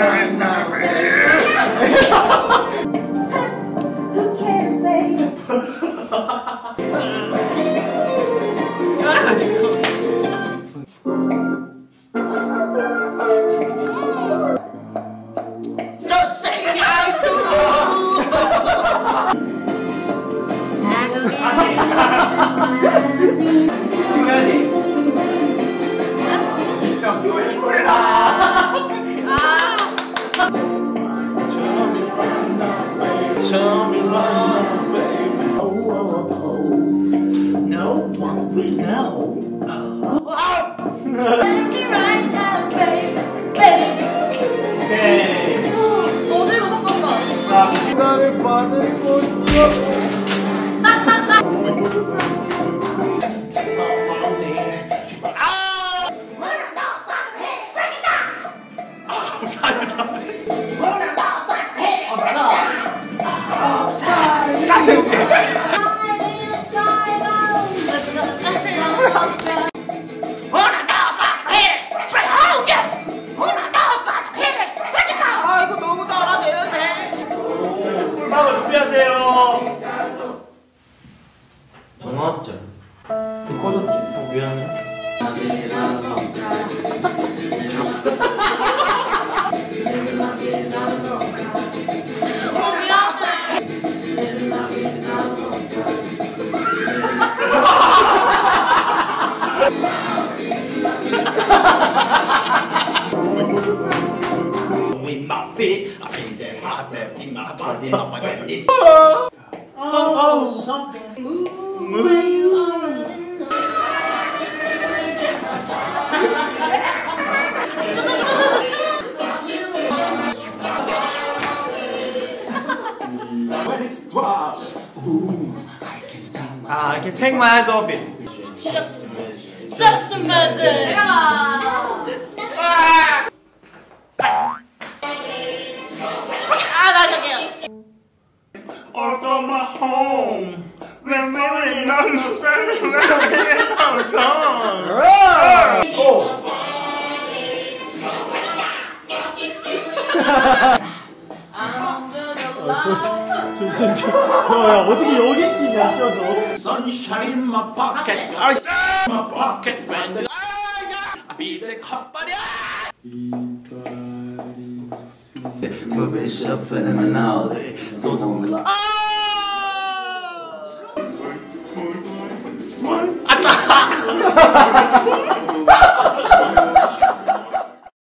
Who No one will know. 오케이. 어디로 잠깐만. 자, 시간을 받고 싶어. 전화 왔죠? 꺼졌지? 어, 미안해. with my feet. I've been there, I've been in my body, my body. When it drops, I can take my, ah, I can take my eyes off it. Just imagine. Just imagine. Ah. Although my home, we're I'm not! Oh. I'm gonna oh, lie. 조심, 조심. 야, 어떻게 여기 있냐, 껴서. Sunshine in my pocket, I my pocket when the I beat the cup, but Moving so phenomenal. Don't lie. I